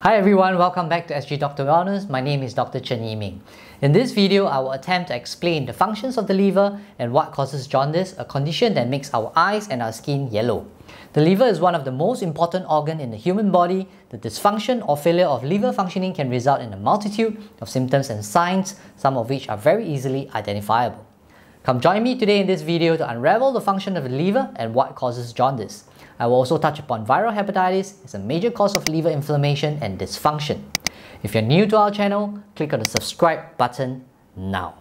Hi everyone, welcome back to SG Doctor Wellness. My name is Dr. Chen Yiming. In this video, I will attempt to explain the functions of the liver and what causes jaundice, a condition that makes our eyes and our skin yellow. The liver is one of the most important organ in the human body. The dysfunction or failure of liver functioning can result in a multitude of symptoms and signs, some of which are very easily identifiable. Come join me today in this video to unravel the function of the liver and what causes jaundice. I will also touch upon viral hepatitis as a major cause of liver inflammation and dysfunction. If you're new to our channel, click on the subscribe button now.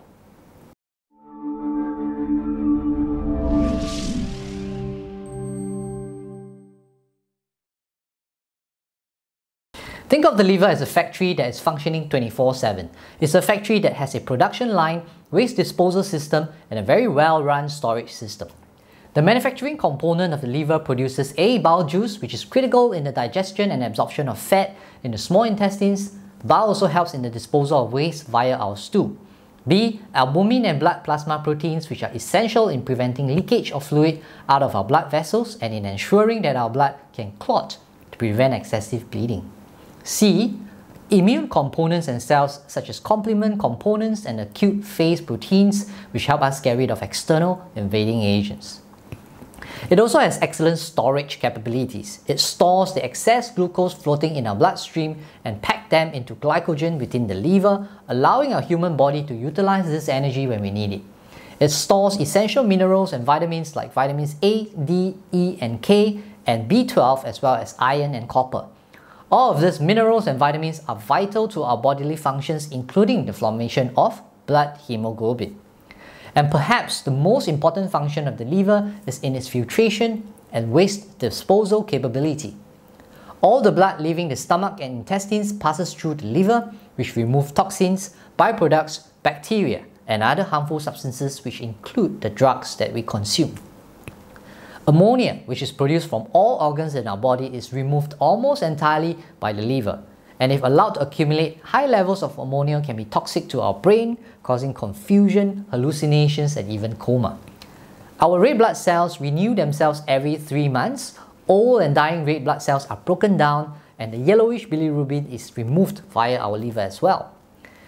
Think of the liver as a factory that is functioning 24-7. It's a factory that has a production line, waste disposal system, and a very well-run storage system. The manufacturing component of the liver produces A. Bile juice, which is critical in the digestion and absorption of fat in the small intestines. Bile also helps in the disposal of waste via our stool. B. Albumin and blood plasma proteins, which are essential in preventing leakage of fluid out of our blood vessels and in ensuring that our blood can clot to prevent excessive bleeding. C. Immune components and cells such as complement components and acute phase proteins which help us get rid of external invading agents. It also has excellent storage capabilities. It stores the excess glucose floating in our bloodstream and pack them into glycogen within the liver, allowing our human body to utilize this energy when we need it. It stores essential minerals and vitamins like vitamins A, D, E, and K, and B12 as well as iron and copper. All of these minerals and vitamins are vital to our bodily functions including the formation of blood hemoglobin. And perhaps the most important function of the liver is in its filtration and waste disposal capability. All the blood leaving the stomach and intestines passes through the liver, which remove toxins, byproducts, bacteria, and other harmful substances which include the drugs that we consume. Ammonia, which is produced from all organs in our body, is removed almost entirely by the liver, and if allowed to accumulate, high levels of ammonia can be toxic to our brain, causing confusion, hallucinations, and even coma. Our red blood cells renew themselves every 3 months. Old and dying red blood cells are broken down and the yellowish bilirubin is removed via our liver as well.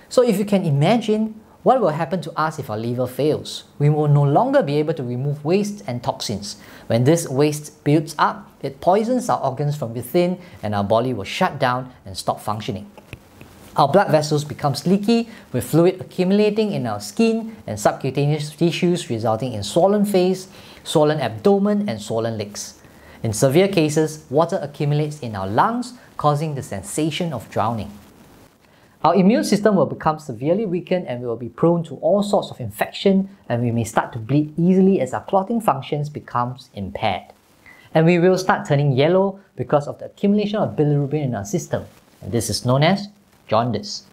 So if you can imagine, what will happen to us if our liver fails? We will no longer be able to remove waste and toxins. When this waste builds up, it poisons our organs from within and our body will shut down and stop functioning. Our blood vessels become leaky with fluid accumulating in our skin and subcutaneous tissues resulting in swollen face, swollen abdomen and swollen legs. In severe cases, water accumulates in our lungs causing the sensation of drowning. Our immune system will become severely weakened and we will be prone to all sorts of infection and we may start to bleed easily as our clotting functions becomes impaired. And we will start turning yellow because of the accumulation of bilirubin in our system. And this is known as jaundice.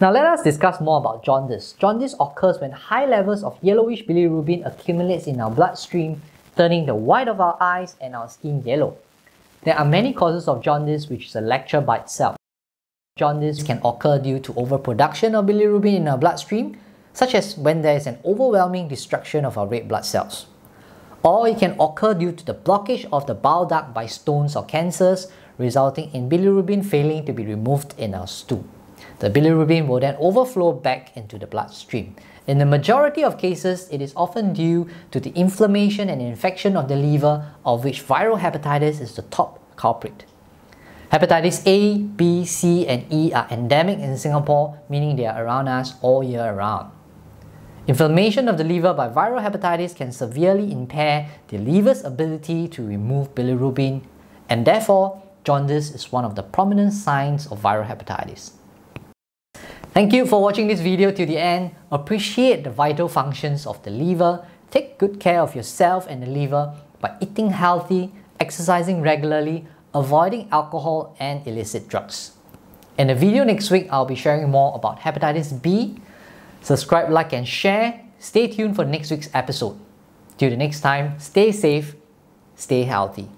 Now let us discuss more about jaundice. Jaundice occurs when high levels of yellowish bilirubin accumulates in our bloodstream, turning the white of our eyes and our skin yellow. There are many causes of jaundice which is a lecture by itself. Jaundice can occur due to overproduction of bilirubin in our bloodstream, such as when there is an overwhelming destruction of our red blood cells. Or it can occur due to the blockage of the bile duct by stones or cancers, resulting in bilirubin failing to be removed in our stool. The bilirubin will then overflow back into the bloodstream. In the majority of cases, it is often due to the inflammation and infection of the liver, of which viral hepatitis is the top culprit. Hepatitis A, B, C, and E are endemic in Singapore, meaning they are around us all year round. Inflammation of the liver by viral hepatitis can severely impair the liver's ability to remove bilirubin, and therefore, jaundice is one of the prominent signs of viral hepatitis. Thank you for watching this video to the end. Appreciate the vital functions of the liver. Take good care of yourself and the liver by eating healthy, exercising regularly, avoiding alcohol and illicit drugs. In the video next week, I'll be sharing more about hepatitis B. Subscribe, like and share. Stay tuned for next week's episode. Till the next time, stay safe, stay healthy.